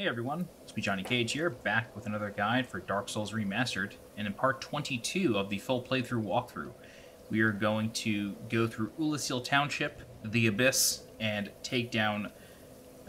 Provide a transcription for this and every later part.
Hey everyone, it's me Johnny Cage here, back with another guide for Dark Souls Remastered, and in part 22 of the full playthrough walkthrough, we are going to go through Oolacile Township, the Abyss, and take down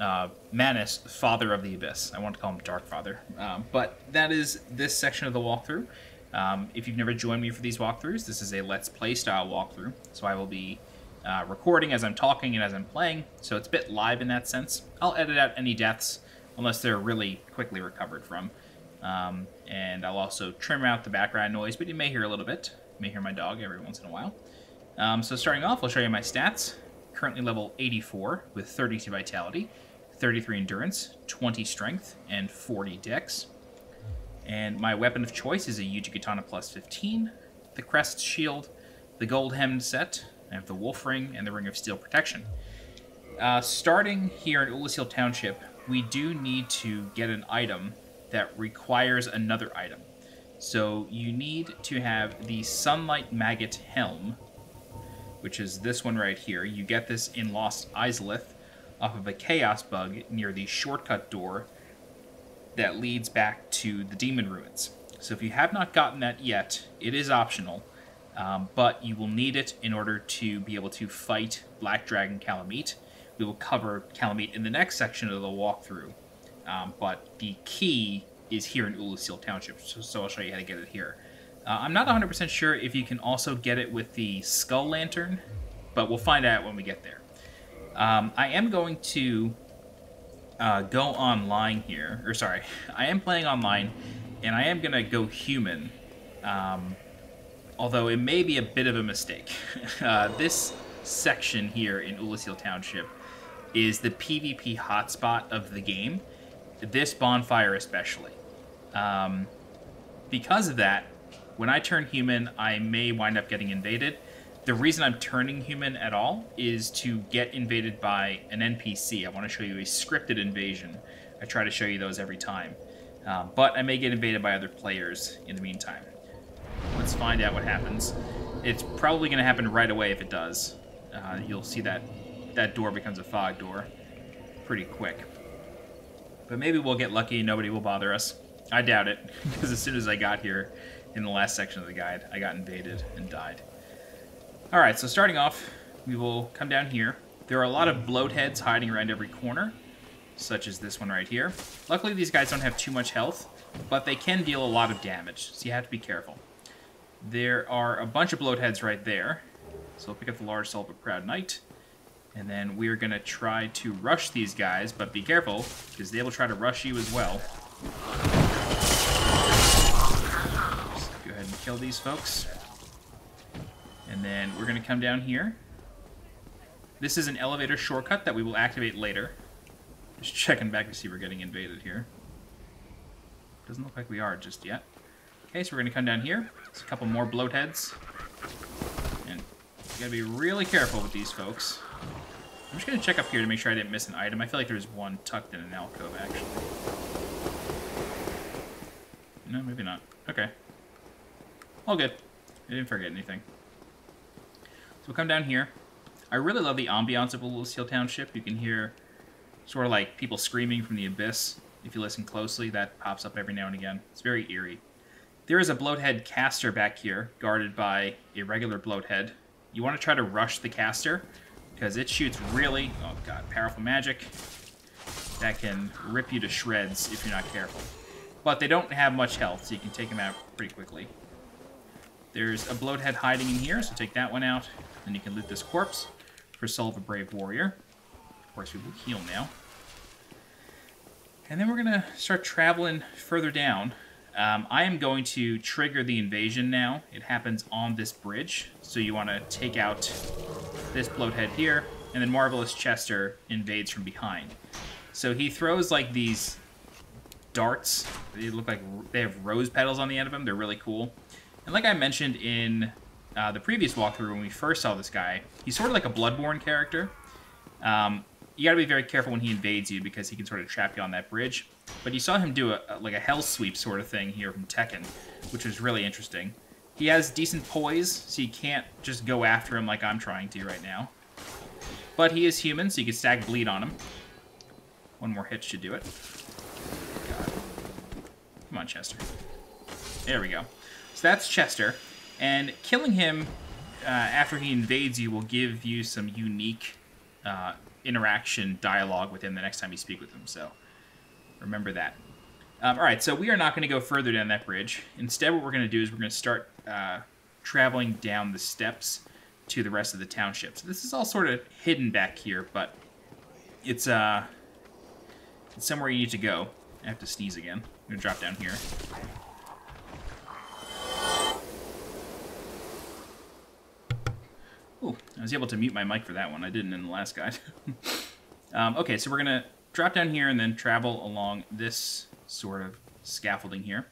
uh, Manus, Father of the Abyss. I want to call him Dark Father, um, but that is this section of the walkthrough. Um, if you've never joined me for these walkthroughs, this is a Let's Play style walkthrough, so I will be uh, recording as I'm talking and as I'm playing, so it's a bit live in that sense. I'll edit out any deaths, unless they're really quickly recovered from. Um, and I'll also trim out the background noise, but you may hear a little bit. You may hear my dog every once in a while. Um, so starting off, I'll show you my stats. Currently level 84 with 32 Vitality, 33 Endurance, 20 Strength, and 40 Dex. And my weapon of choice is a Uchigatana plus 15, the Crest Shield, the Gold Hemmed set, I have the Wolf Ring, and the Ring of Steel Protection. Uh, starting here in Oolacile Township, we do need to get an item that requires another item. So you need to have the Sunlight Maggot Helm, which is this one right here. You get this in Lost Izalith off of a Chaos Bug near the shortcut door that leads back to the Demon Ruins. So if you have not gotten that yet, it is optional, um, but you will need it in order to be able to fight Black Dragon Kalameet. We will cover Kalameet in the next section of the walkthrough, um, but the key is here in Oolacile Township, so, so, I'll show you how to get it here. Uh, I'm not 100% sure if you can also get it with the Skull Lantern, but we'll find out when we get there. Um, I am going to uh, go online here, or sorry, I am playing online, and I am going to go human. Um, although it may be a bit of a mistake. Uh, this section here in Oolacile Township is the PvP hotspot of the game, this bonfire especially. Um, because of that, when I turn human, I may wind up getting invaded. The reason I'm turning human at all is to get invaded by an NPC. I want to show you a scripted invasion. I try to show you those every time. Um, but I may get invaded by other players in the meantime. Let's find out what happens. It's probably going to happen right away if it does. Uh, you'll see that that door becomes a fog door pretty quick. But maybe we'll get lucky and nobody will bother us. I doubt it, because as soon as I got here in the last section of the guide, I got invaded and died. Alright, so starting off, we will come down here. There are a lot of bloatheads hiding around every corner, such as this one right here. Luckily, these guys don't have too much health, but they can deal a lot of damage, so you have to be careful. There are a bunch of bloatheads right there, so we'll pick up the large soul of proud knight. And then we're going to try to rush these guys, but be careful, because they will try to rush you as well. Just go ahead and kill these folks. And then we're going to come down here. This is an elevator shortcut that we will activate later. Just checking back to see if we're getting invaded here. Doesn't look like we are just yet. Okay, so we're going to come down here. There's a couple more bloatheads. And you gotta be really careful with these folks. I'm just to check up here to make sure I didn't miss an item. I feel like there's one tucked in an alcove, actually. No, maybe not. Okay. All good. I didn't forget anything. So we'll come down here. I really love the ambiance of Oolacile Township. You can hear sort of like people screaming from the abyss. If you listen closely, that pops up every now and again. It's very eerie. There is a bloathead caster back here, guarded by a regular bloathead. You want to try to rush the caster, because it shoots really, oh god, powerful magic that can rip you to shreds if you're not careful. But they don't have much health, so you can take them out pretty quickly. There's a bloathead hiding in here, so take that one out. Then you can loot this corpse for Soul of a Brave Warrior. Of course, we will heal now. And then we're going to start traveling further down. Um, I am going to trigger the invasion now. It happens on this bridge, so you want to take out this bloathead here, and then Marvelous Chester invades from behind. So he throws like these darts. They look like they have rose petals on the end of them. They're really cool. And like I mentioned in uh, the previous walkthrough when we first saw this guy, he's sort of like a Bloodborne character. Um, you got to be very careful when he invades you because he can sort of trap you on that bridge. But you saw him do a, like a hell sweep sort of thing here from Tekken, which was really interesting. He has decent poise, so you can't just go after him like I'm trying to right now. But he is human, so you can stack bleed on him. One more hit should do it. God. Come on, Chester. There we go. So that's Chester. And killing him uh, after he invades you will give you some unique uh, interaction dialogue with him the next time you speak with him. So remember that. Um, all right, so we are not going to go further down that bridge. Instead, what we're going to do is we're going to start uh, traveling down the steps to the rest of the township. So this is all sort of hidden back here, but it's uh, it's somewhere you need to go. I have to sneeze again. I'm going to drop down here. Ooh, I was able to mute my mic for that one. I didn't in the last guide. um, okay, so we're going to drop down here and then travel along this sort of scaffolding here.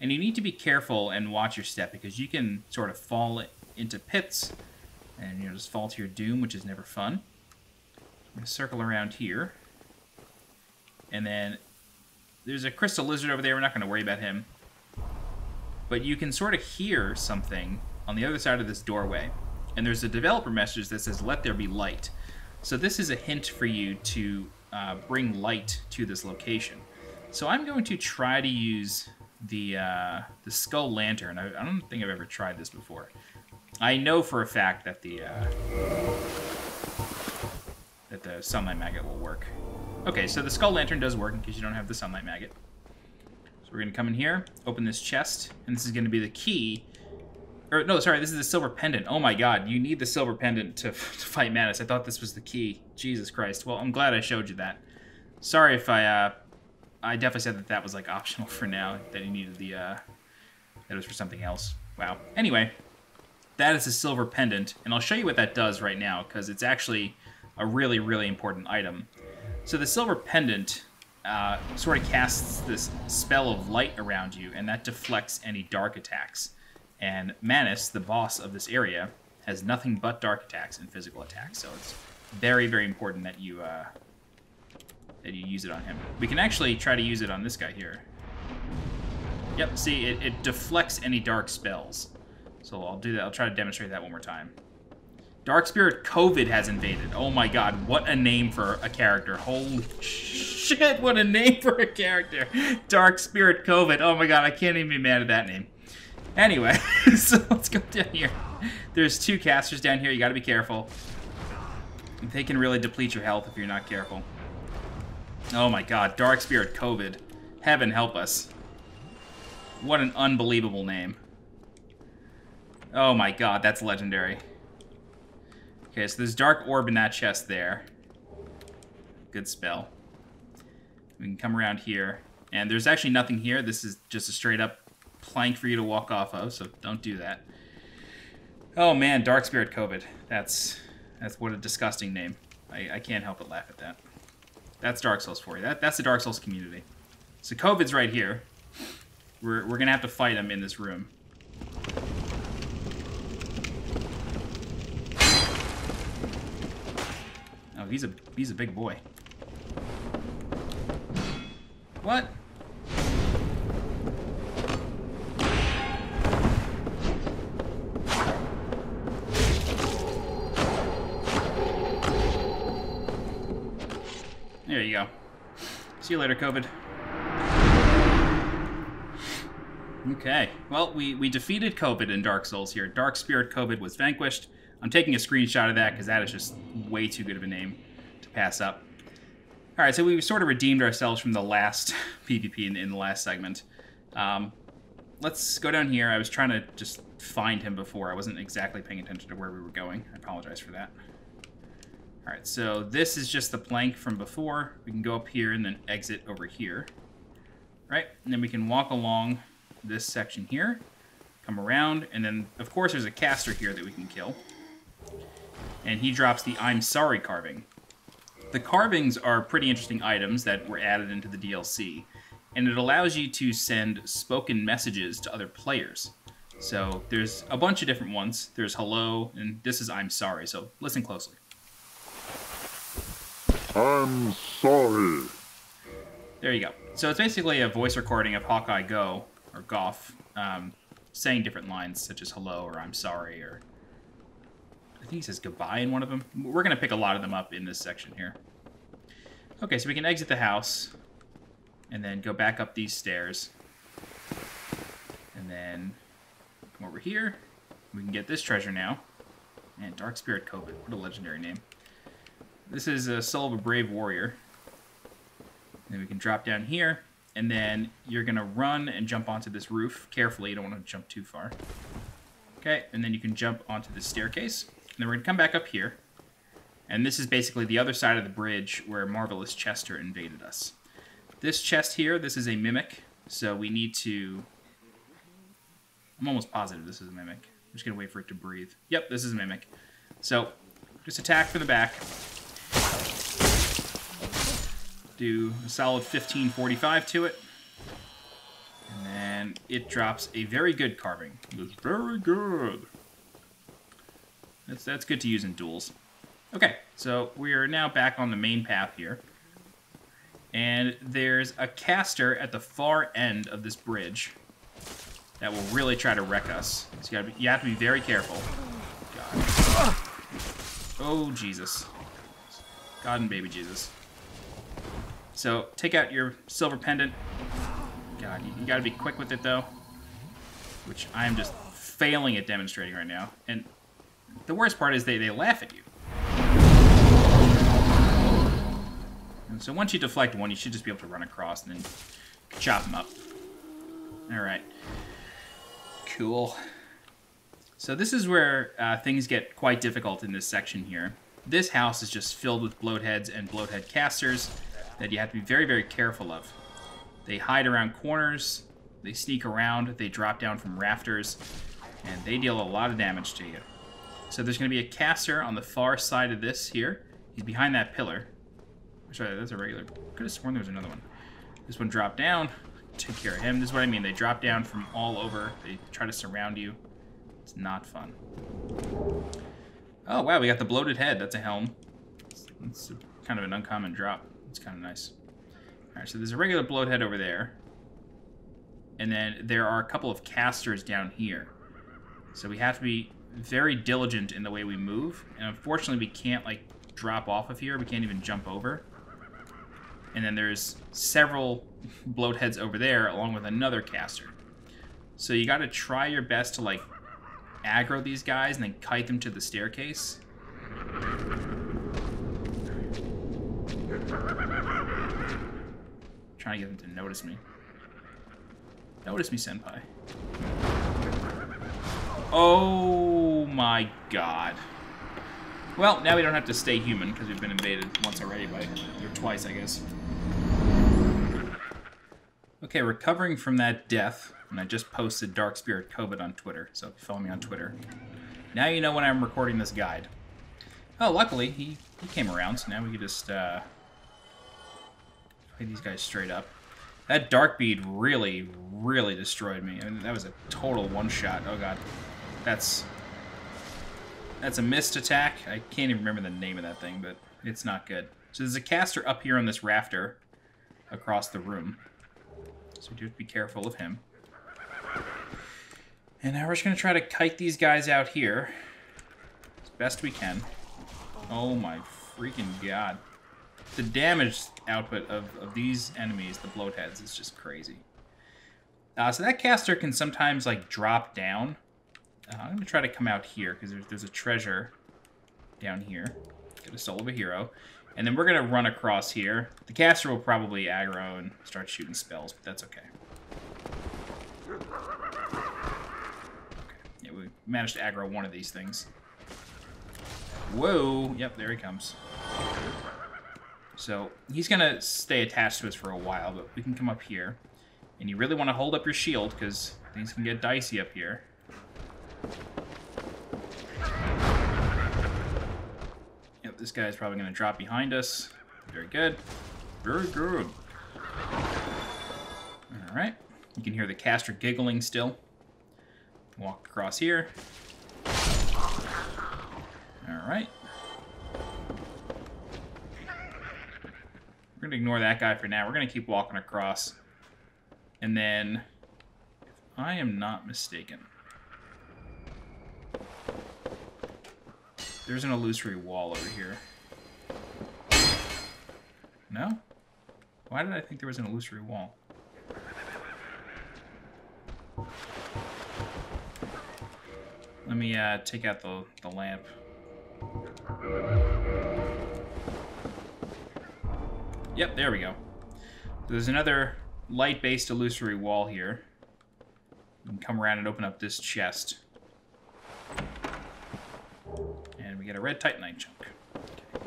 And you need to be careful and watch your step because you can sort of fall into pits and you know just fall to your doom, which is never fun. I'm going to circle around here. And then there's a crystal lizard over there. We're not going to worry about him. But you can sort of hear something on the other side of this doorway. And there's a developer message that says, let there be light. So this is a hint for you to uh, bring light to this location. So I'm going to try to use the uh, the skull lantern. I, I, don't think I've ever tried this before. I know for a fact that the uh, that the sunlight maggot will work. Okay, so the skull lantern does work in case you don't have the sunlight maggot. So we're gonna come in here, open this chest, and this is gonna be the key. Or no, sorry, this is the silver pendant. Oh my god, you need the silver pendant to, to fight Manus. I thought this was the key. Jesus Christ. Well, I'm glad I showed you that. Sorry if I uh, I definitely said that that was like optional for now. That you needed the uh, that was for something else. Wow. Anyway, that is a silver pendant, and I'll show you what that does right now because it's actually a really really important item. So the silver pendant uh, sort of casts this spell of light around you, and that deflects any dark attacks. And Manus, the boss of this area, has nothing but dark attacks and physical attacks. So it's very very important that you uh, that you use it on him. We can actually try to use it on this guy here. Yep, see, it, it deflects any dark spells. So I'll do that. I'll try to demonstrate that one more time. Dark Spirit COVID has invaded. Oh my god, what a name for a character. Holy shit, what a name for a character. Dark Spirit COVID. Oh my god, I can't even be mad at that name. Anyway, so let's go down here. There's two casters down here. You gotta be careful. They can really deplete your health if you're not careful. Oh my god, Dark Spirit COVID. Heaven help us. What an unbelievable name. Oh my god, that's legendary. Okay, so there's Dark Orb in that chest there. Good spell. We can come around here. And there's actually nothing here. This is just a straight up plank for you to walk off of, so don't do that. Oh man, Dark Spirit COVID. That's that's what a disgusting name. I, I can't help but laugh at that. That's Dark Souls for you. That, that's the Dark Souls community. So COVID's right here. We're, we're to have to fight him in this room. Oh, he's a he's a big boy. What? There you go. See you later, COVID. Okay, well, we, we defeated COVID in Dark Souls here. Dark Spirit COVID was vanquished. I'm taking a screenshot of that because that is just way too good of a name to pass up. All right, so we sort of redeemed ourselves from the last PvP in, in the last segment. Um, let's go down here. I was trying to just find him before. I wasn't exactly paying attention to where we were going. I apologize for that. All right, so this is just the plank from before. We can go up here and then exit over here. Right, and then we can walk along this section here, come around, and then, of course, there's a caster here that we can kill. And he drops the I'm Sorry carving. The carvings are pretty interesting items that were added into the DLC, and it allows you to send spoken messages to other players. So there's a bunch of different ones. There's hello, and this is I'm sorry, so listen closely. I'm sorry. There you go. So it's basically a voice recording of Hawkeye Go, or Goff, um, saying different lines such as hello or I'm sorry or I think he says goodbye in one of them. We're going to pick a lot of them up in this section here. Okay, so we can exit the house. and then go back up these stairs. And then come over here. We can get this treasure now. And Dark Spirit COVID. What a legendary name. This is a Soul of a Brave Warrior. And then we can drop down here. And then you're going to run and jump onto this roof. Carefully, you don't want to jump too far. Okay, and then you can jump onto the staircase. And then we're going to come back up here. And this is basically the other side of the bridge where Marvelous Chester invaded us. This chest here, this is a Mimic. So we need to... I'm almost positive this is a Mimic. I'm just going to wait for it to breathe. Yep, this is a Mimic. So, just attack from the back. Do a solid 1545 to it. And then it drops a very good carving. It's very good. That's, that's good to use in duels. Okay, so we are now back on the main path here. And there's a caster at the far end of this bridge that will really try to wreck us. So you, be, you have to be very careful. God. Oh, Jesus. God and baby Jesus. So, take out your silver pendant. God, you, you gotta be quick with it, though. Which I am just failing at demonstrating right now. And the worst part is they, they laugh at you. And so once you deflect one, you should just be able to run across and then chop them up. Alright. Cool. So this is where uh, things get quite difficult in this section here. This house is just filled with bloatheads and bloathead casters that you have to be very, very careful of. They hide around corners, they sneak around, they drop down from rafters, and they deal a lot of damage to you. So there's going to be a caster on the far side of this here. He's behind that pillar. Sorry, that's a regular. Could have sworn there was another one. This one dropped down. Take care of him. This is what I mean. They drop down from all over. They try to surround you. It's not fun. Oh, wow. We got the bloated head. That's a helm. It's kind of an uncommon drop. It's kind of nice. All right, so there's a regular bloated head over there. And then there are a couple of casters down here. So we have to be very diligent in the way we move. And unfortunately, we can't, like, drop off of here. We can't even jump over. And then there's several bloatheads over there, along with another caster. So you got to try your best to, like, aggro these guys and then kite them to the staircase. Trying to get them to notice me. Notice me, Senpai. Oh my god. Well, now we don't have to stay human, because we've been invaded once already by... or twice, I guess. Okay, recovering from that death, and I just posted Dark Spirit Covid on Twitter, so if you follow me on Twitter. Now you know when I'm recording this guide. Oh, luckily, he, he came around, so now we can just, uh... Play these guys straight up. That Dark Bead really, really destroyed me. I mean, that was a total one-shot. Oh, God. That's... That's a missed attack. I can't even remember the name of that thing, but it's not good. So there's a caster up here on this rafter across the room. So we do have to be careful of him. And now we're just going to try to kite these guys out here as best we can. Oh my freaking god. The damage output of, of these enemies, the bloatheads, is just crazy. Uh, so that caster can sometimes like drop down uh, I'm to try to come out here because there's, there's a treasure down here. Get a soul of a hero. And then we're going to run across here. The caster will probably aggro and start shooting spells, but that's okay. okay. Yeah, we managed to aggro one of these things. Whoa! Yep, there he comes. So, he's going to stay attached to us for a while, but we can come up here. And you really want to hold up your shield, because things can get dicey up here. Yep, this guy's probably going to drop behind us. Very good. Very good. Alright. You can hear the caster giggling still. Walk across here. Alright. We're going to ignore that guy for now. We're going to keep walking across. And then, if I am not mistaken, There's an illusory wall over here. No? Why did I think there was an illusory wall? Let me uh, take out the, the lamp. Yep, there we go. There's another light-based illusory wall here. You can come around and open up this chest. And we get a red titanite chunk. Okay.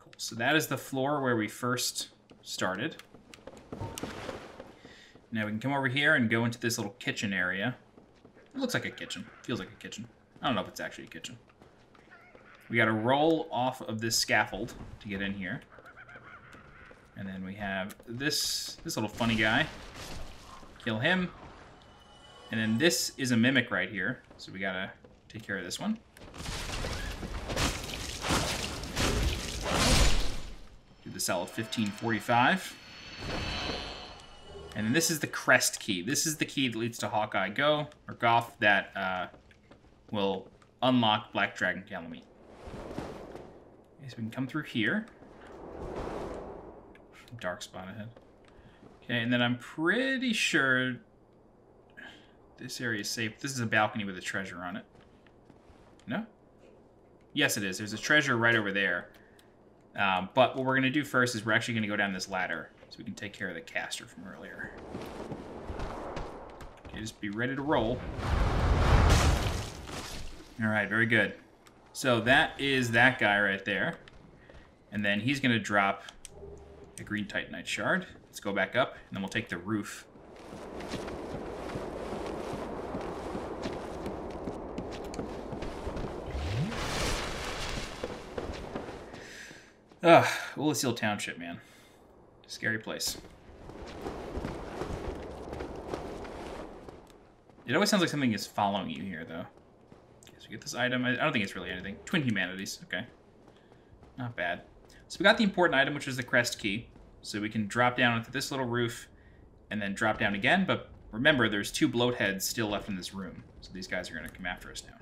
Cool. So that is the floor where we first started. Now we can come over here and go into this little kitchen area. It looks like a kitchen. Feels like a kitchen. I don't know if it's actually a kitchen. We got to roll off of this scaffold to get in here. And then we have this this little funny guy. Kill him. And then this is a mimic right here. So we gotta take care of this one. Do the at 1545. And then this is the crest key. This is the key that leads to Hawkeye Go, or Goff, that uh, will unlock Black Dragon Kalameet. Okay, so we can come through here. Dark spot ahead. Okay, and then I'm pretty sure this area is safe. This is a balcony with a treasure on it. No? Yes, it is. There's a treasure right over there. Um, but what we're going to do first is we're actually going to go down this ladder so we can take care of the caster from earlier. Okay, just be ready to roll. All right, very good. So that is that guy right there. And then he's going to drop a green titanite shard. Let's go back up, and then we'll take the roof. Ah, Ugh, Oolacile Township, man. Scary place. It always sounds like something is following you here, though. So we get this item. I don't think it's really anything. Twin Humanities. Okay. Not bad. So we got the important item, which is the crest key. So we can drop down into this little roof and then drop down again. But remember, there's two bloat heads still left in this room. So these guys are going to come after us now.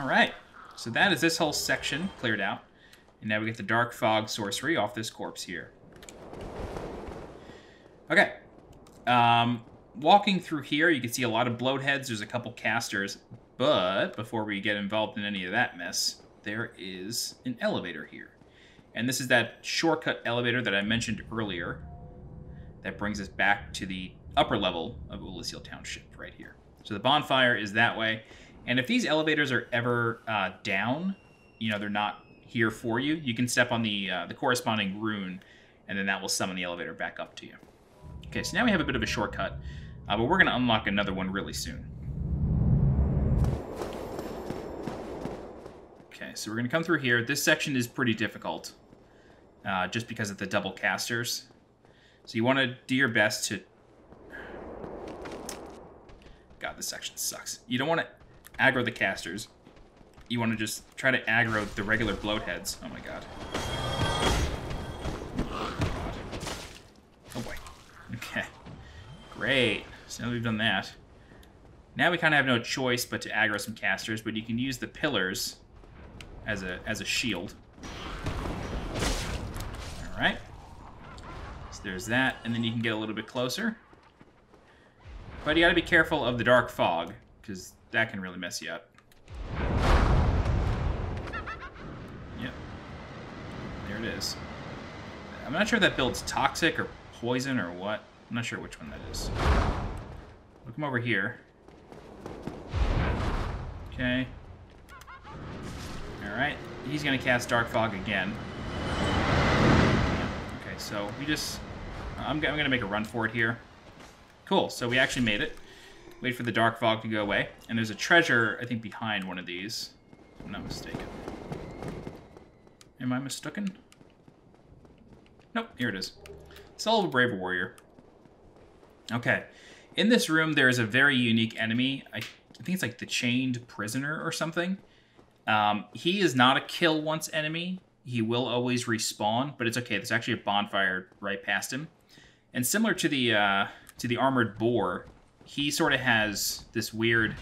All right. So that is this whole section cleared out. And now we get the Dark Fog Sorcery off this corpse here. Okay. Um, walking through here, you can see a lot of bloat heads. There's a couple casters. But before we get involved in any of that mess, there is an elevator here. And this is that shortcut elevator that I mentioned earlier that brings us back to the upper level of Oolacile Township right here. So the bonfire is that way. And if these elevators are ever uh, down, you know, they're not here for you, you can step on the, uh, the corresponding rune, and then that will summon the elevator back up to you. Okay, so now we have a bit of a shortcut, uh, but we're going to unlock another one really soon. Okay, so we're going to come through here. This section is pretty difficult, uh, just because of the double casters. So you want to do your best to... God, this section sucks. You don't want to aggro the casters. You want to just try to aggro the regular bloat heads. Oh my god. Oh boy. Okay. Great. So now we've done that. Now we kind of have no choice but to aggro some casters, but you can use the pillars as a as a shield. All right. So there's that, and then you can get a little bit closer. But you got to be careful of the dark fog, because that can really mess you up. Yep. There it is. I'm not sure if that builds toxic or poison or what. I'm not sure which one that is. We'll come over here. Okay. Alright, he's going to cast Dark Fog again. Okay, so we just... I'm, I'm going to make a run for it here. Cool, so we actually made it. Wait for the Dark Fog to go away. And there's a treasure, I think, behind one of these. If I'm not mistaken. Am I mistaken? Nope, here it is. Soul of a Brave Warrior. Okay. In this room, there is a very unique enemy. I, I think it's like the Chained Prisoner or something. Um, he is not a kill once enemy. He will always respawn, but it's okay. There's actually a bonfire right past him. And similar to the uh, to the armored boar, he sort of has this weird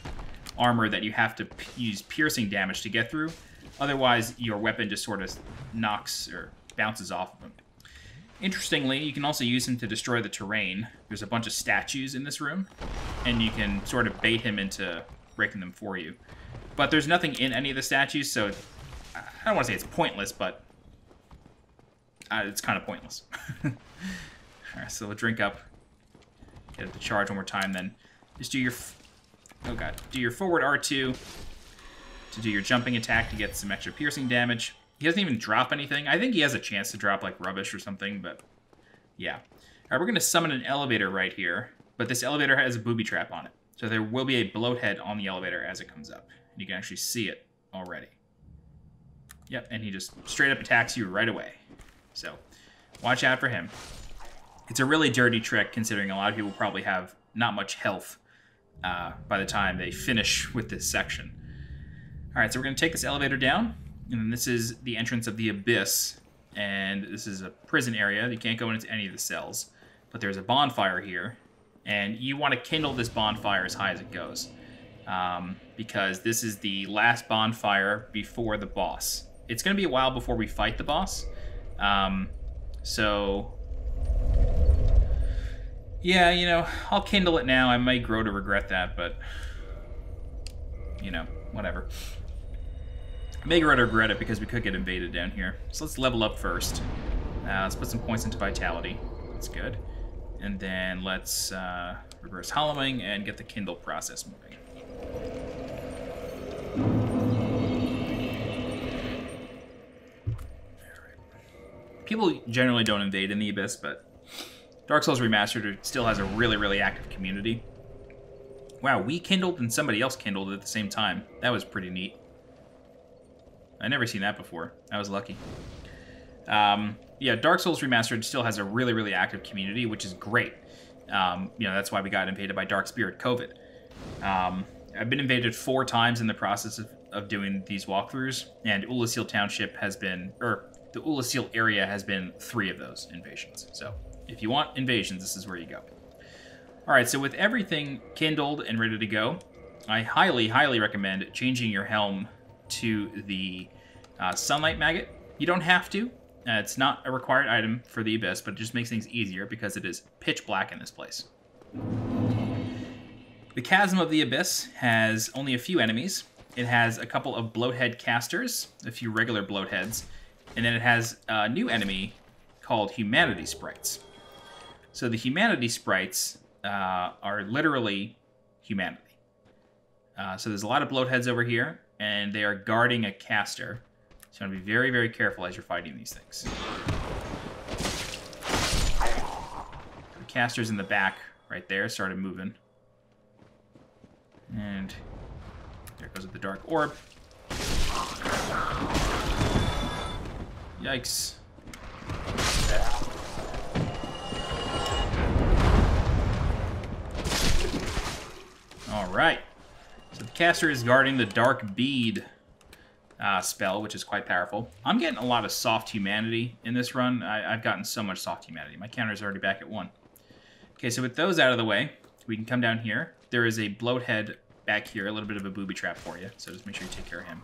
armor that you have to use piercing damage to get through. Otherwise, your weapon just sort of knocks or bounces off of him. Interestingly, you can also use him to destroy the terrain. There's a bunch of statues in this room, and you can sort of bait him into breaking them for you. But there's nothing in any of the statues, so I don't want to say it's pointless, but uh, it's kind of pointless. Alright, so we'll drink up. Get it to charge one more time, then just do your... Oh god. Do your forward R2 to do your jumping attack to get some extra piercing damage. He doesn't even drop anything. I think he has a chance to drop, like, rubbish or something, but... Yeah. Alright, we're going to summon an elevator right here, but this elevator has a booby trap on it. So there will be a bloathead on the elevator as it comes up. And you can actually see it already. Yep, and he just straight up attacks you right away. So, watch out for him. It's a really dirty trick, considering a lot of people probably have not much health uh, by the time they finish with this section. All right, so we're going to take this elevator down, and this is the entrance of the Abyss, and this is a prison area. You can't go into any of the cells, but there's a bonfire here, and you want to kindle this bonfire as high as it goes, um, because this is the last bonfire before the boss. It's going to be a while before we fight the boss, um, so yeah, you know, I'll kindle it now. I might grow to regret that, but you know, whatever. I may grow to regret it because we could get invaded down here. So let's level up first. Uh, let's put some points into vitality. That's good. And then let's uh, reverse hollowing and get the kindle process moving. People generally don't invade in the Abyss, but Dark Souls Remastered still has a really, really active community. Wow, we kindled and somebody else kindled at the same time. That was pretty neat. I never seen that before. I was lucky. Um, yeah, Dark Souls Remastered still has a really, really active community, which is great. Um, you know, that's why we got invaded by Dark Spirit COVID. Um, I've been invaded four times in the process of, of doing these walkthroughs, and Oolacile Township has been, or the Oolacile area has been three of those invasions. So if you want invasions, this is where you go. All right, so with everything kindled and ready to go, I highly, highly recommend changing your helm to the uh, Sunlight Maggot. You don't have to. Uh, it's not a required item for the Abyss, but it just makes things easier because it is pitch black in this place. The Chasm of the Abyss has only a few enemies. It has a couple of bloathead casters, a few regular bloatheads, and then it has a new enemy called Humanity Sprites. So the Humanity Sprites uh, are literally humanity. Uh, so there's a lot of bloatheads over here, and they are guarding a caster. So you want to be very, very careful as you're fighting these things. The caster's in the back right there, started moving. And there goes the dark orb. Yikes. Alright. So the caster is guarding the Dark Bead uh, spell, which is quite powerful. I'm getting a lot of soft humanity in this run. I, have gotten so much soft humanity. My counter is already back at one. Okay, so with those out of the way, we can come down here. There is a bloathead back here, a little bit of a booby trap for you, so just make sure you take care of him.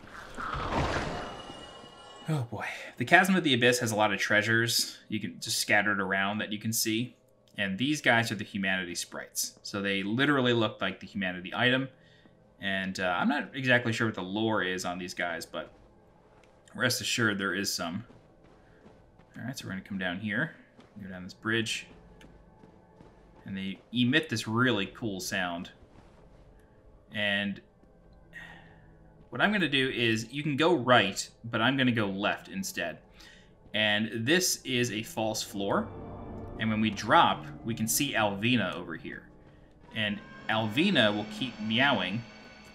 Oh boy. The Chasm of the Abyss has a lot of treasures you can just scattered around that you can see. And these guys are the humanity sprites. So they literally look like the humanity item. And uh, I'm not exactly sure what the lore is on these guys, but rest assured there is some. All right, so we're going to come down here, go down this bridge. And they emit this really cool sound. And what I'm going to do is you can go right, but I'm going to go left instead. And this is a false floor. And when we drop, we can see Alvina over here. And Alvina will keep meowing,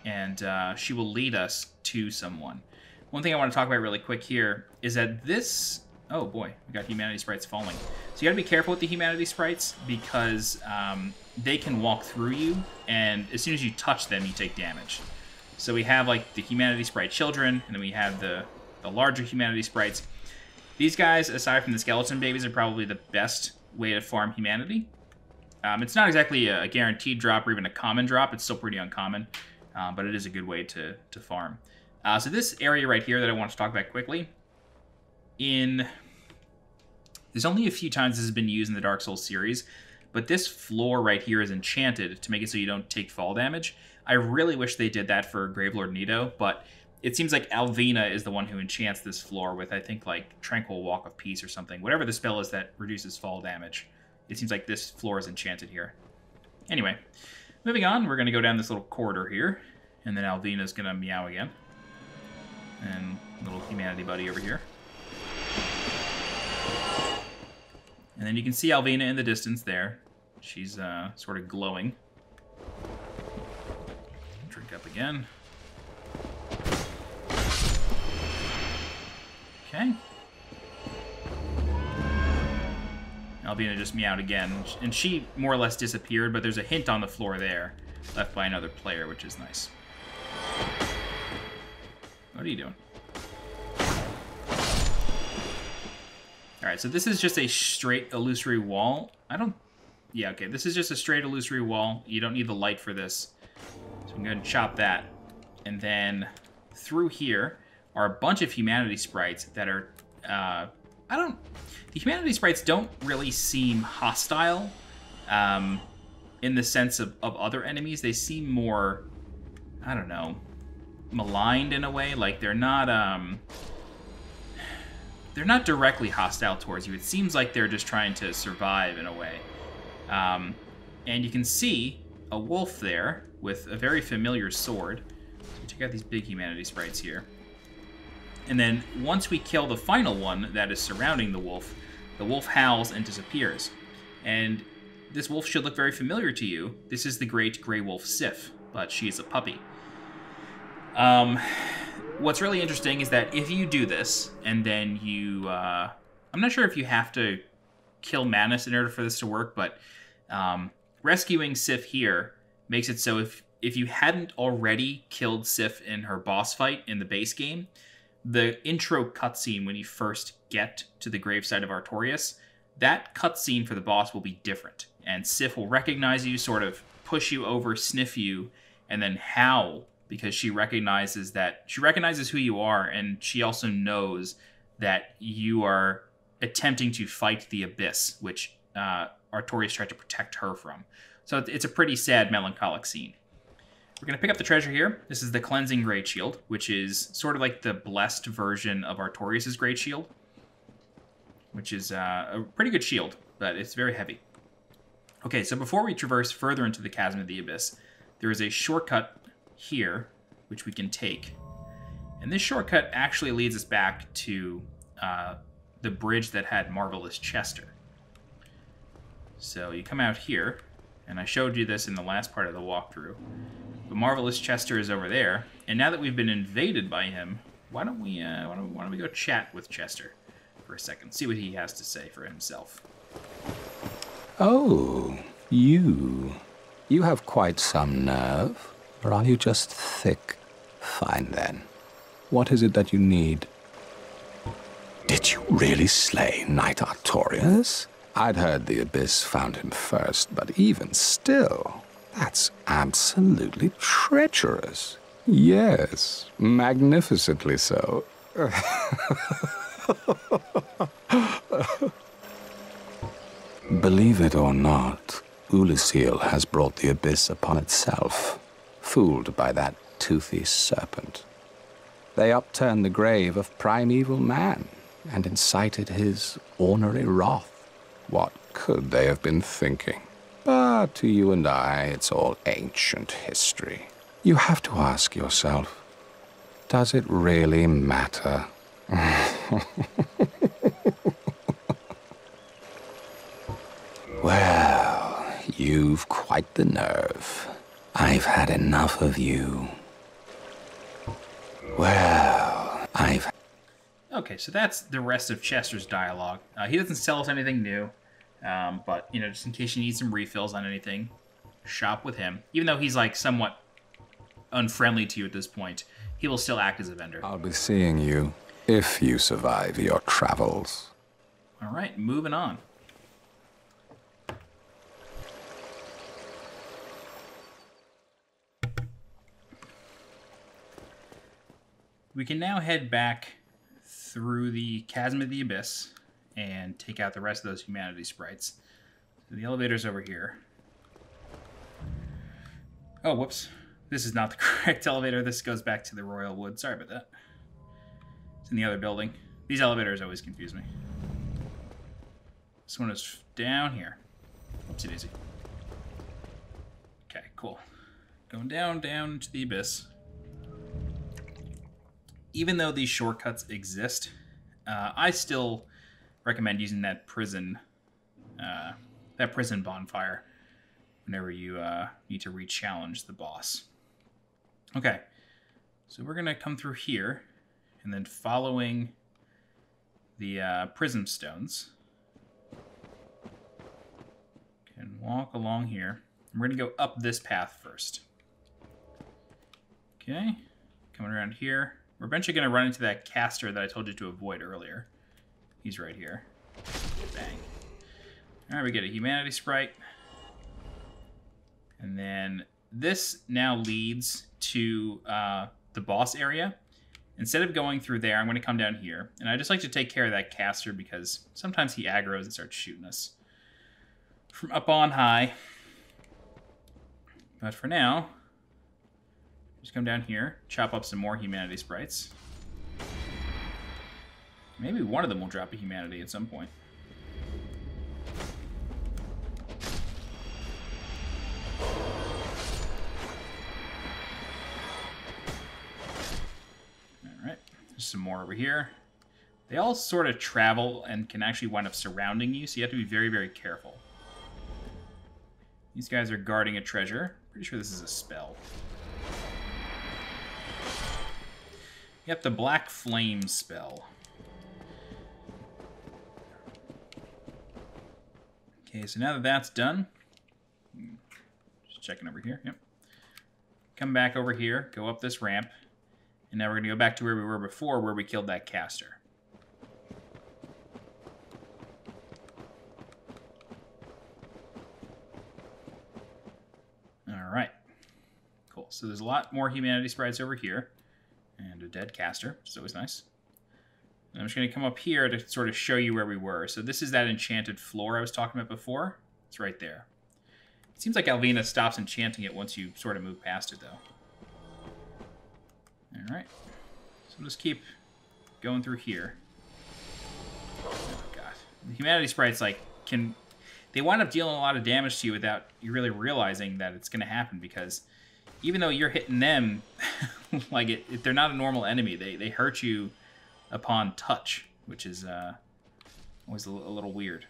and uh, she will lead us to someone. One thing I want to talk about really quick here is that this... Oh boy, we got humanity sprites falling. So you gotta be careful with the humanity sprites because um, they can walk through you, and as soon as you touch them, you take damage. So we have like the humanity sprite children, and then we have the, the larger humanity sprites. These guys, aside from the skeleton babies, are probably the best way to farm humanity. Um, it's not exactly a, guaranteed drop or even a common drop. It's still pretty uncommon, um, but it is a good way to, to farm. Uh, so this area right here that I want to talk about quickly, in there's only a few times this has been used in the Dark Souls series, but this floor right here is enchanted to make it so you don't take fall damage. I really wish they did that for Gravelord Nito, but it seems like Alvina is the one who enchants this floor with, I think, like Tranquil Walk of Peace or something. Whatever the spell is that reduces fall damage. It seems like this floor is enchanted here. Anyway, moving on, we're going to go down this little corridor here, and then Alvina's going to meow again. And little humanity buddy over here. And then you can see Alvina in the distance there. She's uh, sort of glowing. Drink up again. Okay. Alvina just meowed again, and she more or less disappeared, but there's a hint on the floor there, left by another player, which is nice. What are you doing? Alright, so this is just a straight illusory wall. I don't... Yeah, okay, this is just a straight illusory wall. You don't need the light for this. So I'm going to chop that. And then through here are a bunch of humanity sprites that are... Uh, I don't... The humanity sprites don't really seem hostile um, in the sense of, of other enemies. They seem more... I don't know maligned in a way like they're not um they're not directly hostile towards you. It seems like they're just trying to survive in a way. Um, and you can see a wolf there with a very familiar sword. So check out these big humanity sprites here. And then once we kill the final one that is surrounding the wolf, the wolf howls and disappears. And this wolf should look very familiar to you. This is the great gray wolf Sif, but she is a puppy. Um, what's really interesting is that if you do this and then you, uh, I'm not sure if you have to kill Manus in order for this to work, but um, rescuing Sif here makes it so if if you hadn't already killed Sif in her boss fight in the base game, the intro cutscene when you first get to the gravesite of Artorias, that cutscene for the boss will be different, and Sif will recognize you, sort of push you over, sniff you, and then howl because she recognizes that she recognizes who you are and she also knows that you are attempting to fight the abyss which uh, artorias tried to protect her from. So it's a pretty sad melancholic scene we're going to pick up the treasure here this is the cleansing great shield which is sort of like the blessed version of artorias's great shield which is uh, a pretty good shield but it's very heavy okay so before we traverse further into the chasm of the abyss there is a shortcut here, which we can take. And this shortcut actually leads us back to uh, the bridge that had Marvelous Chester. So you come out here, and I showed you this in the last part of the walkthrough. But Marvelous Chester is over there, and now that we've been invaded by him, why don't we uh, why, don't, why don't we go chat with Chester for a second, see what he has to say for himself. Oh, you. You have quite some nerve. Or are you just thick? Fine then. What is it that you need? Did you really slay Knight Artorias? I'd heard the Abyss found him first, but even still, that's absolutely treacherous. Yes, magnificently so. Believe it or not, Oolacile has brought the Abyss upon itself fooled by that toothy serpent. They upturned the grave of primeval man and incited his ornery wrath. What could they have been thinking? But to you and I, it's all ancient history. You have to ask yourself, does it really matter? well, you've quite the nerve. I've had enough of you. Well, I've. Okay, so that's the rest of Chester's dialogue. Uh, he doesn't sell us anything new, um, but you know, just in case you need some refills on anything, shop with him. Even though he's like somewhat unfriendly to you at this point, he will still act as a vendor. I'll be seeing you if you survive your travels. All right, moving on. we can now head back through the Chasm of the Abyss and take out the rest of those humanity sprites. So the elevator's over here. Oh, whoops. This is not the correct elevator. This goes back to the Royal Wood. Sorry about that. It's in the other building. These elevators always confuse me. This one is down here. Oopsie daisy. Okay, cool. Going down, down to the abyss. Even though these shortcuts exist, uh, I still recommend using that prison, uh, that prison bonfire whenever you uh, need to re-challenge the boss. Okay, so we're gonna come through here, and then following the uh, prism stones, can walk along here. We're gonna go up this path first. Okay, coming around here. We're eventually gonna run into that caster that I told you to avoid earlier. He's right here. Bang. All right, we get a humanity sprite. And then this now leads to uh, the boss area. Instead of going through there, I'm going to come down here. And I just like to take care of that caster because sometimes he aggroes and starts shooting us from up on high. But for now, just come down here, chop up some more humanity sprites. Maybe one of them will drop a humanity at some point. Alright, there's some more over here. They all sort of travel and can actually wind up surrounding you, so you have to be very, very careful. These guys are guarding a treasure. Pretty sure this is a spell. Yep, the Black Flame spell. Okay, so now that that's done, just checking over here, yep. Come back over here, go up this ramp, and now we're gonna go back to where we were before, where we killed that caster. Alright. Cool, so there's a lot more humanity sprites over here, and a dead caster, which is always nice. And I'm just going to come up here to sort of show you where we were. So this is that enchanted floor I was talking about before. It's right there. It seems like Alvina stops enchanting it once you sort of move past it, though. Alright. So I'll just keep going through here. Oh, God. The humanity sprites, like, can... They wind up dealing a lot of damage to you without you really realizing that it's going to happen because even though you're hitting them, like, it, it, they're not a normal enemy. They, they hurt you upon touch, which is uh, always a, a little weird.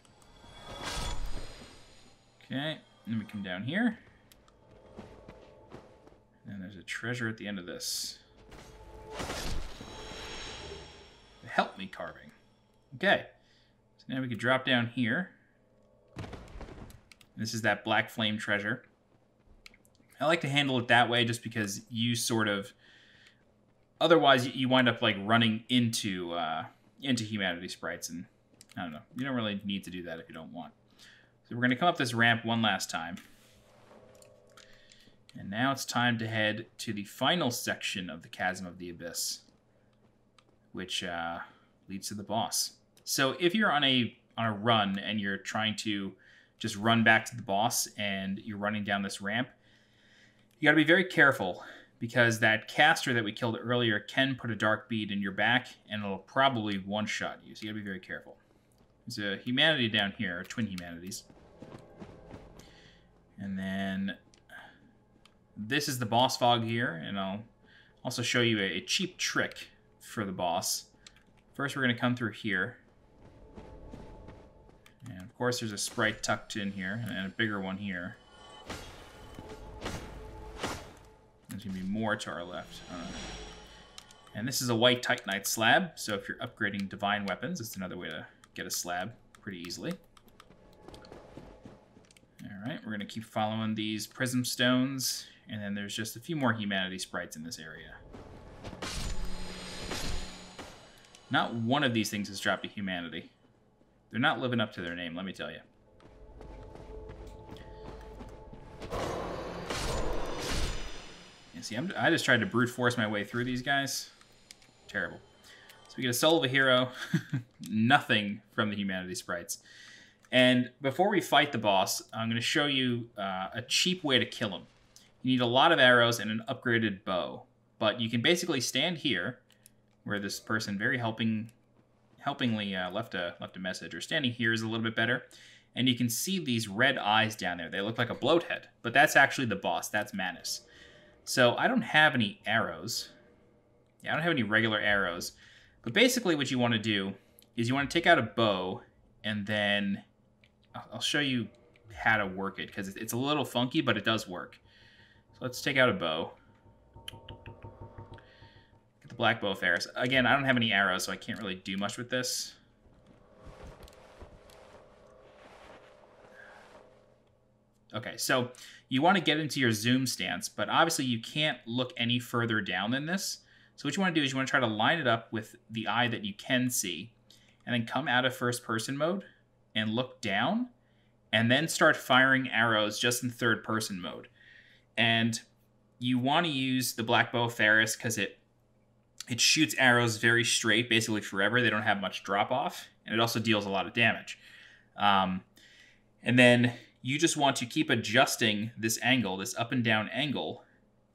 Okay, let me come down here. And there's a treasure at the end of this. Help me carving. Okay, so now we can drop down here. This is that black flame treasure. I like to handle it that way just because you sort of otherwise you wind up like running into uh, into humanity sprites and I don't know. You don't really need to do that if you don't want. So we're going to come up this ramp one last time. And now it's time to head to the final section of the Chasm of the Abyss, which uh, leads to the boss. So if you're on a on a run and you're trying to just run back to the boss and you're running down this ramp, you got to be very careful because that caster that we killed earlier can put a dark bead in your back and it'll probably one-shot you, so you gotta be very careful. There's a humanity down here, twin humanities. And then this is the boss fog here, and I'll also show you a, a cheap trick for the boss. First we're gonna come through here. And of course there's a sprite tucked in here, and a bigger one here. There's going to be more to our left. Uh, and this is a white Titanite slab, so if you're upgrading divine weapons, it's another way to get a slab pretty easily. Alright, we're going to keep following these prism stones, and then there's just a few more humanity sprites in this area. Not one of these things has dropped a humanity. They're not living up to their name, let me tell you. See, I'm, I just tried to brute force my way through these guys. Terrible. So we get a soul of a hero, nothing from the humanity sprites. And before we fight the boss, I'm going to show you uh, a cheap way to kill him. You need a lot of arrows and an upgraded bow. But you can basically stand here, where this person very helping, helpingly uh, left a left a message, or standing here is a little bit better. And you can see these red eyes down there. They look like a bloathead, but that's actually the boss. That's Manus. So I don't have any arrows. Yeah, I don't have any regular arrows. But basically what you want to do is you want to take out a bow and then I'll show you how to work it because it's a little funky, but it does work. So let's take out a bow. Get the black bow of Pharis. Again, I don't have any arrows, so I can't really do much with this. Okay, so you want to get into your zoom stance, but obviously you can't look any further down than this. So what you want to do is you want to try to line it up with the eye that you can see, and then come out of first person mode and look down, and then start firing arrows just in third person mode. And you want to use the black bow Pharis because it it shoots arrows very straight, basically forever. They don't have much drop off, and it also deals a lot of damage. Um, and then you just want to keep adjusting this angle, this up and down angle,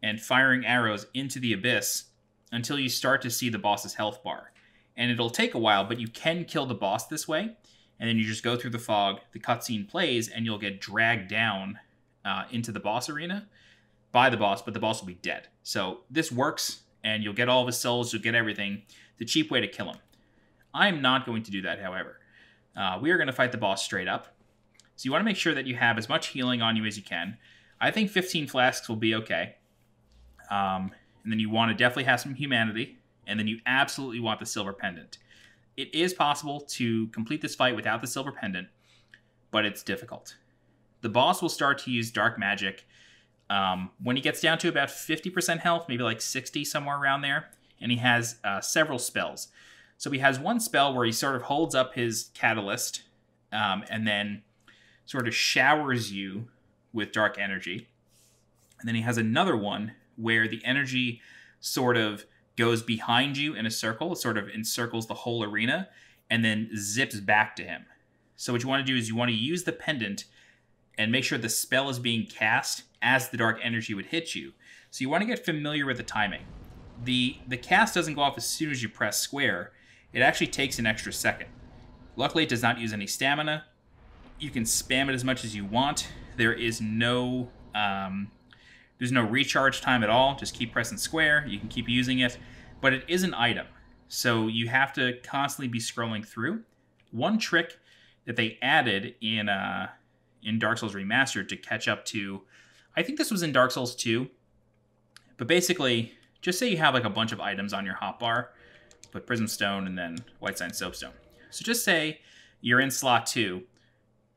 and firing arrows into the abyss until you start to see the boss's health bar. And it'll take a while, but you can kill the boss this way. And then you just go through the fog, the cutscene plays, and you'll get dragged down uh, into the boss arena by the boss, but the boss will be dead. So this works, and you'll get all his souls, you'll get everything. The cheap way to kill him. I'm not going to do that, however. Uh, we are going to fight the boss straight up. So you want to make sure that you have as much healing on you as you can. I think 15 flasks will be okay. Um, and then you want to definitely have some humanity, and then you absolutely want the silver pendant. It is possible to complete this fight without the silver pendant, but it's difficult. The boss will start to use dark magic um, when he gets down to about 50% health, maybe like 60, somewhere around there, and he has uh, several spells. So he has one spell where he sort of holds up his catalyst um, and then sort of showers you with dark energy. And then he has another one where the energy sort of goes behind you in a circle, sort of encircles the whole arena, and then zips back to him. So what you want to do is you want to use the pendant and make sure the spell is being cast as the dark energy would hit you. So you want to get familiar with the timing. The the cast doesn't go off as soon as you press square. It actually takes an extra second. Luckily, it does not use any stamina. You can spam it as much as you want. There is no um, there's no recharge time at all. Just keep pressing square. You can keep using it, but it is an item. So you have to constantly be scrolling through. One trick that they added in uh, in Dark Souls Remastered to catch up to, I think this was in Dark Souls 2. But basically, just say you have like a bunch of items on your hotbar, put Prism Stone and then White Sign Soapstone. So just say you're in slot 2.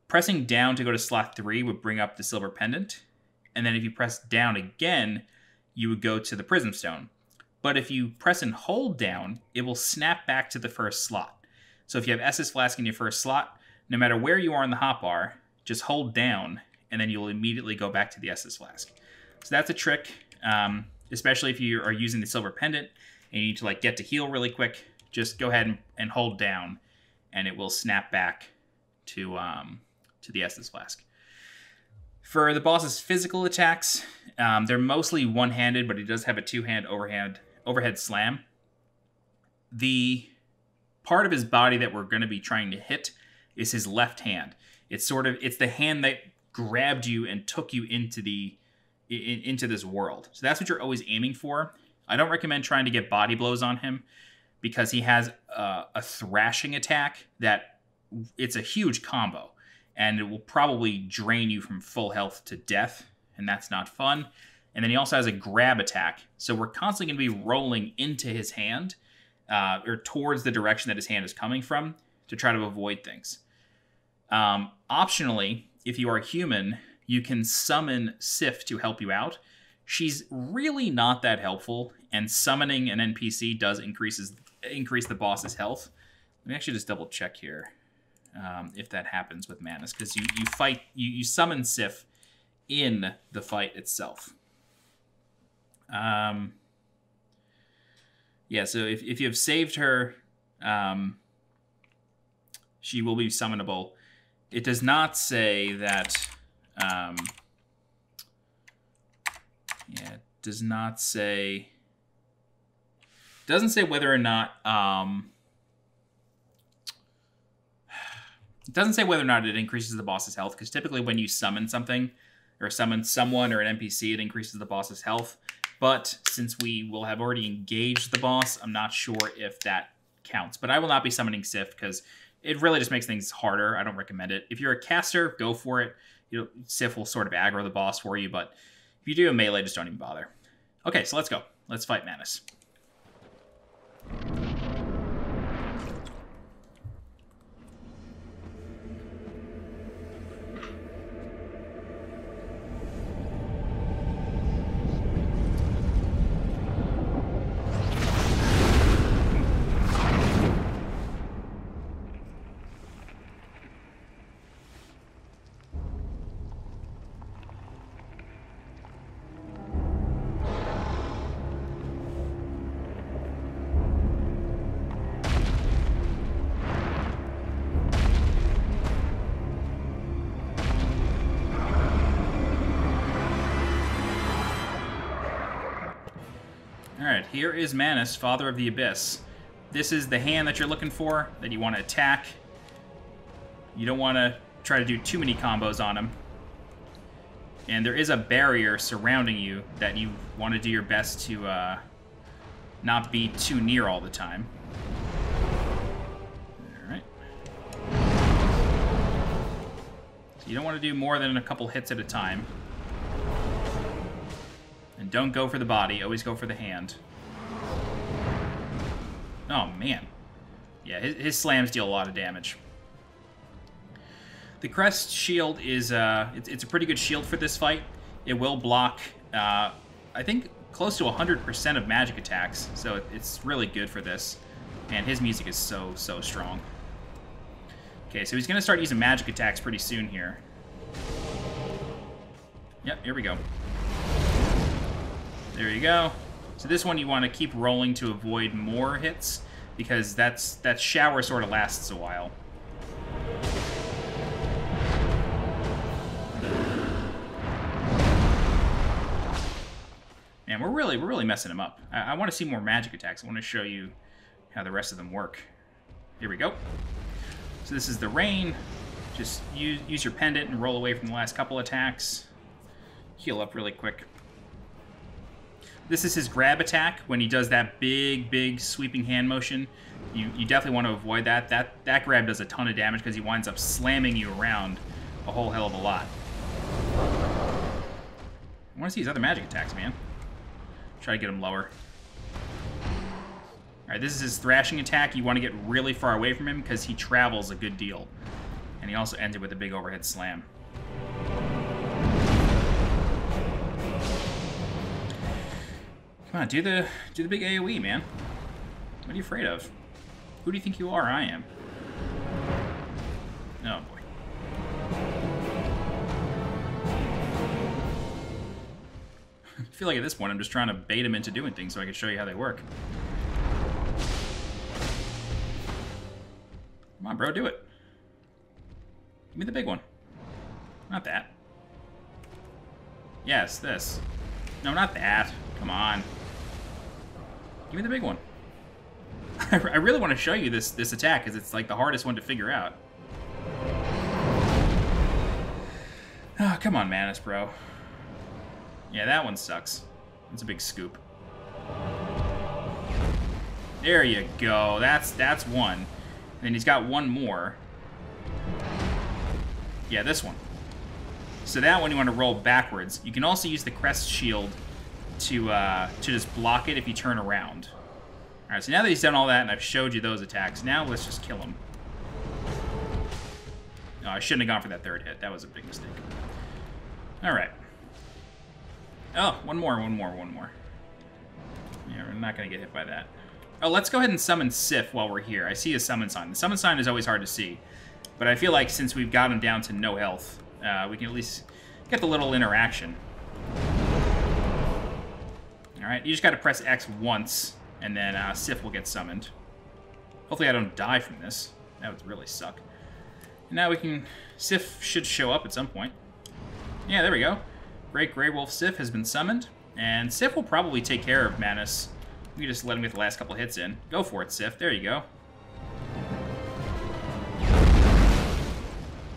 Pressing down to go to slot 3 would bring up the Silver Pendant and then if you press down again, you would go to the Prism Stone. But if you press and hold down, it will snap back to the first slot. So if you have Estus Flask in your first slot, no matter where you are in the hotbar, just hold down, and then you'll immediately go back to the Estus Flask. So that's a trick, um, especially if you are using the Silver Pendant and you need to like get to heal really quick. Just go ahead and, and hold down, and it will snap back to um, to the Estus Flask. For the boss's physical attacks, um, they're mostly one-handed, but he does have a two-hand overhand overhead slam. The part of his body that we're going to be trying to hit is his left hand. It's sort of it's the hand that grabbed you and took you into the in, into this world. So that's what you're always aiming for. I don't recommend trying to get body blows on him because he has a thrashing attack that it's a huge combo and it will probably drain you from full health to death, and that's not fun. And then he also has a grab attack, so we're constantly going to be rolling into his hand uh, or towards the direction that his hand is coming from to try to avoid things. Um, optionally, if you are human, you can summon Sif to help you out. She's really not that helpful, and summoning an NPC does increases increase the boss's health. Let me actually just double check here um, if that happens with Manus, because you, you fight, you, you summon Sif in the fight itself. Um, Yeah, so if, if you have saved her, um, she will be summonable. It does not say that. Um, yeah, it does not say. Doesn't say whether or not. Um, it doesn't say whether or not it increases the boss's health, because typically when you summon something, or summon someone or an NPC, it increases the boss's health. But since we will have already engaged the boss, I'm not sure if that counts. But I will not be summoning Sif because it really just makes things harder. I don't recommend it. If you're a caster, go for it. You know, Sif will sort of aggro the boss for you, but if you do a melee, just don't even bother. Okay, so let's go. Let's fight Manus. Alright, here is Manus, Father of the Abyss. This is the hand that you're looking for, that you want to attack. You don't want to try to do too many combos on him. And there is a barrier surrounding you that you want to do your best to uh, not be too near all the time. Alright. You don't want to do more than a couple hits at a time. And don't go for the body, always go for the hand. Oh, man. Yeah, his, his slams deal a lot of damage. The Crest shield is, uh, it's, it's a pretty good shield for this fight. It will block, uh, I think, close to 100% of magic attacks, so it's really good for this. And his music is so, so strong. Okay, so he's going to start using magic attacks pretty soon here. Yep, here we go. There you go. So this one you want to keep rolling to avoid more hits, because that's that shower sort of lasts a while. Man, we're really we're really messing him up. I, I want to see more magic attacks. I want to show you how the rest of them work. Here we go. So this is the rain. Just use, use your pendant and roll away from the last couple attacks. Heal up really quick. This is his grab attack when he does that big, big sweeping hand motion. You, you definitely want to avoid that. That that grab does a ton of damage because he winds up slamming you around a whole hell of a lot. I want to see his other magic attacks, man. Try to get him lower. Alright, this is his thrashing attack. You want to get really far away from him because he travels a good deal. And he also ends it with a big overhead slam. Come on, do the do the big AoE, man. What are you afraid of? Who do you think you are? I am. Oh boy. I feel like at this point I'm just trying to bait him into doing things so I can show you how they work. Come on, bro, do it. Give me the big one. Not that. Yes, this. No, not that. Come on. Give me the big one. I really want to show you this this attack because it's like the hardest one to figure out. Oh, come on, Manus, bro. Yeah, that one sucks. It's a big scoop. There you go. That's that's one. And he's got one more. Yeah, this one. So that one you want to roll backwards. You can also use the crest shield to uh, to just block it if you turn around. All right, so now that he's done all that and I've showed you those attacks, now let's just kill him. No, I shouldn't have gone for that third hit. That was a big mistake. All right. Oh, one more, one more, one more. Yeah, we're not going to get hit by that. Oh, let's go ahead and summon Sif while we're here. I see a summon sign. The summon sign is always hard to see. But I feel like since we've got him down to no health, uh, we can at least get the little interaction. Alright, you just gotta press X once And then uh, Sif will get summoned. Hopefully I don't die from this. That would really suck. And now we can... Sif should show up at some point. Yeah, there we go. Great Grey Wolf Sif has been summoned. And Sif will probably take care of Manus. We just let him get the last couple hits in. Go for it, Sif. There you go.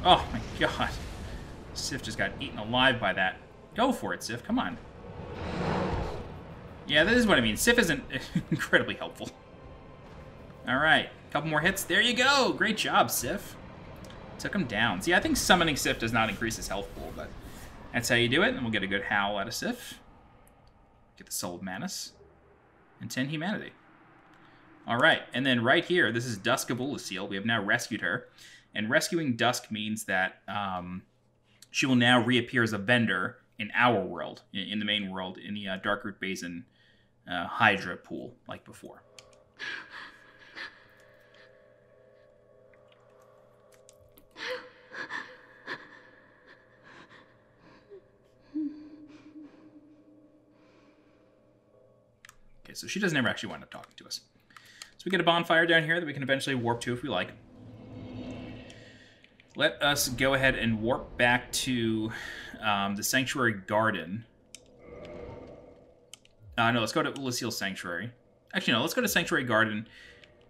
Oh my god. Sif just got eaten alive by that. Go for it, Sif. Come on. Yeah, this is what I mean. Sif isn't incredibly helpful. Alright, A couple more hits. There you go! Great job, Sif. Took him down. See, I think summoning Sif does not increase his health pool, but that's how you do it, and we'll get a good howl out of Sif. Get the Soul of Manus. And 10 Humanity. Alright, and then right here, this is Dusk of Oolacile. We have now rescued her. And rescuing Dusk means that um, she will now reappear as a vendor in our world, in, in the main world, in the uh, Darkroot Basin uh, Hydra pool, like before. Okay, so she doesn't ever actually wind up talking to us. So we get a bonfire down here that we can eventually warp to if we like. Let us go ahead and warp back to um, the Sanctuary Garden. Uh, no, let's go to Oolacile Sanctuary. Actually, no, let's go to Sanctuary Garden.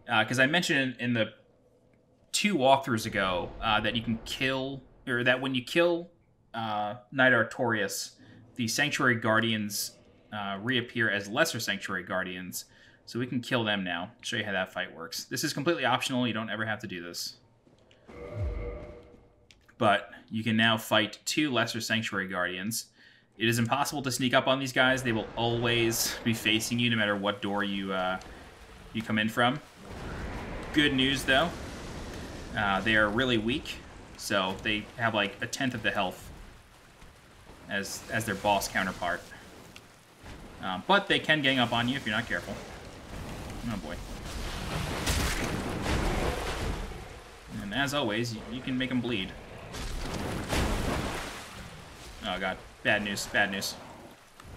Because uh, I mentioned in, in, the two walkthroughs ago uh, that you can kill, or that when you kill uh, Knight Artorias, the Sanctuary Guardians uh, reappear as Lesser Sanctuary Guardians. So we can kill them now. Show you how that fight works. This is completely optional. You don't ever have to do this. But you can now fight two Lesser Sanctuary Guardians. It is impossible to sneak up on these guys. They will always be facing you no matter what door you, uh, you come in from. Good news, though. Uh, they are really weak, so they have like a tenth of the health as, as their boss counterpart. Um, but they can gang up on you if you're not careful. Oh boy. And as always, you, you can make them bleed. Oh god. Bad news. Bad news.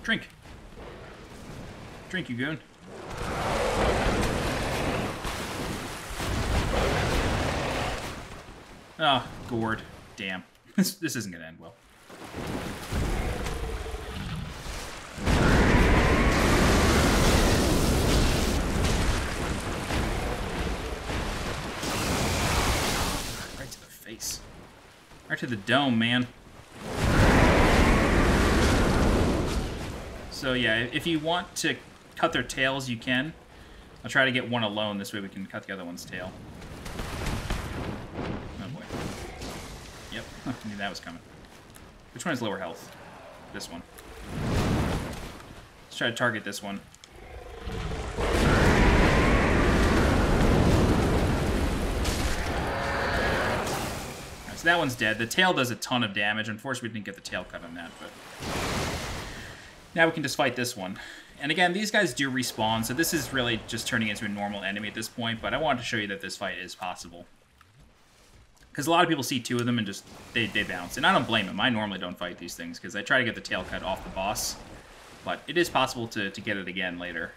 Drink. Drink, you goon. Oh, gourd. Damn. This, this isn't gonna end well. Right to the face. Right to the dome, man. So yeah, if you want to cut their tails, you can. I'll try to get one alone, this way we can cut the other one's tail. Oh boy. Yep, I knew that was coming. Which one has lower health? This one. Let's try to target this one. So that one's dead. The tail does a ton of damage. Unfortunately, we didn't get the tail cut on that, but... Now we can just fight this one. And again, these guys do respawn, so this is really just turning into a normal enemy at this point, but I wanted to show you that this fight is possible. Because a lot of people see two of them and just, they, they bounce. And I don't blame them. I normally don't fight these things, because I try to get the tail cut off the boss. But it is possible to, to get it again later.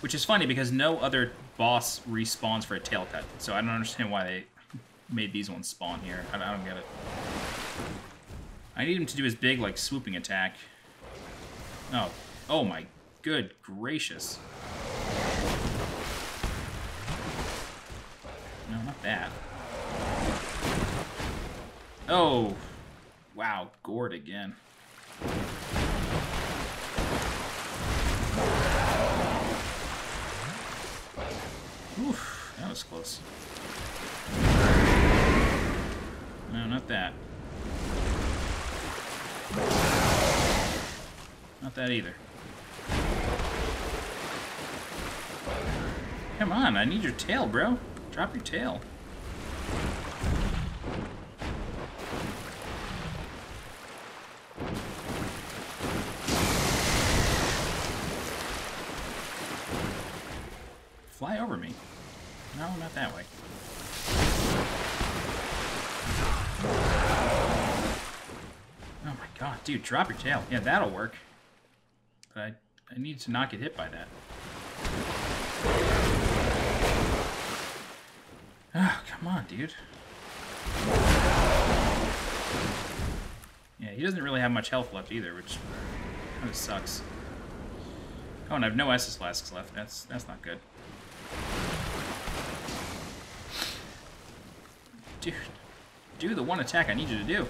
Which is funny, because no other boss respawns for a tail cut. So I don't understand why they made these ones spawn here. I, I don't get it. I need him to do his big, like, swooping attack. Oh. Oh my good gracious. No, not that. Oh. Wow, gourd again. Oof, that was close. No, not that. Not that either. Come on, I need your tail, bro. Drop your tail. Fly over me. No, not that way. Oh dude, drop your tail. Yeah, that'll work. But I I need to not get hit by that. Oh, come on, dude. Yeah, he doesn't really have much health left either, which kind of sucks. Oh, and I have no Estus flasks left. That's that's not good. Dude, do the one attack I need you to do.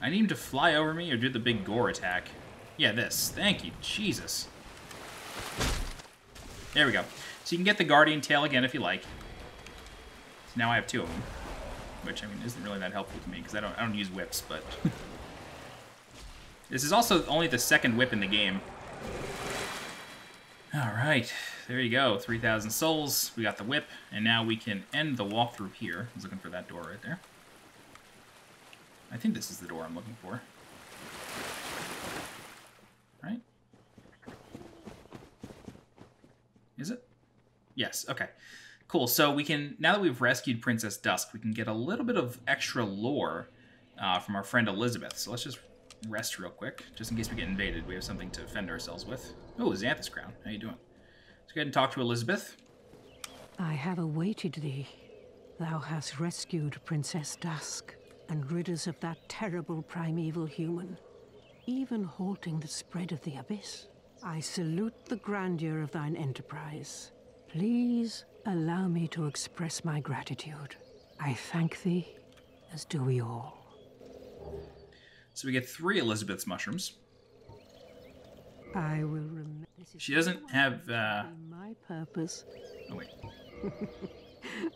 I need him to fly over me or do the big gore attack. Yeah, this. Thank you. Jesus. There we go. So you can get the Guardian Tail again if you like. So now I have two of them. Which, I mean, isn't really that helpful to me because I don't, I don't use whips, but... this is also only the second whip in the game. Alright, there you go. 3,000 souls. We got the whip, and now we can end the walkthrough here. I was looking for that door right there. I think this is the door I'm looking for. Right? Is it? Yes, okay. Cool, so we can, now that we've rescued Princess Dusk, we can get a little bit of extra lore uh, from our friend Elizabeth. So let's just rest real quick, just in case we get invaded. We have something to defend ourselves with. Oh, Xanthous Crown. How you doing? Let's go ahead and talk to Elizabeth. I have awaited thee. Thou hast rescued Princess Dusk and rid us of that terrible primeval human, even halting the spread of the abyss. I salute the grandeur of thine enterprise. Please allow me to express my gratitude. I thank thee, as do we all. So we get three Elizabeth's mushrooms. I will remember. She doesn't have, uh... My purpose. Oh, wait.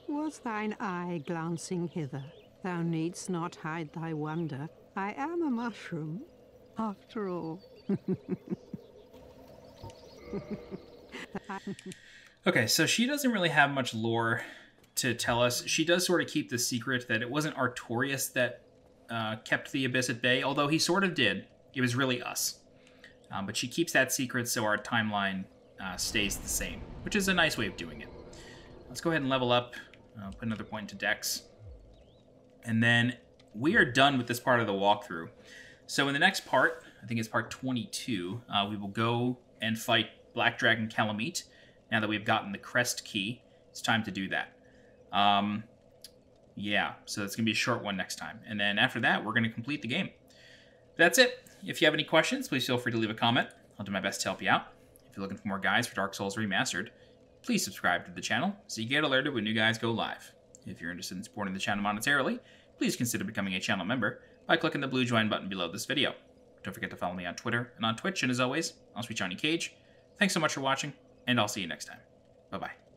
Was thine eye glancing hither? Thou needst not hide thy wonder. I am a mushroom, after all. okay, so she doesn't really have much lore to tell us. She does sort of keep the secret that it wasn't Artorias that uh, kept the Abyss at bay, although he sort of did. It was really us. Um, but she keeps that secret so our timeline uh, stays the same, which is a nice way of doing it. Let's go ahead and level up, uh, put another point into Dex. And then we are done with this part of the walkthrough. So in the next part, I think it's part 22, uh, we will go and fight Black Dragon Kalameet. Now that we've gotten the crest key, it's time to do that. Um, yeah, so it's going to be a short one next time. And then after that, we're going to complete the game. That's it. If you have any questions, please feel free to leave a comment. I'll do my best to help you out. If you're looking for more guides for Dark Souls Remastered, please subscribe to the channel so you get alerted when new guides go live. If you're interested in supporting the channel monetarily, please consider becoming a channel member by clicking the blue join button below this video. Don't forget to follow me on Twitter and on Twitch, and as always, I'll be Johnny Cage. Thanks so much for watching, and I'll see you next time. Bye-bye.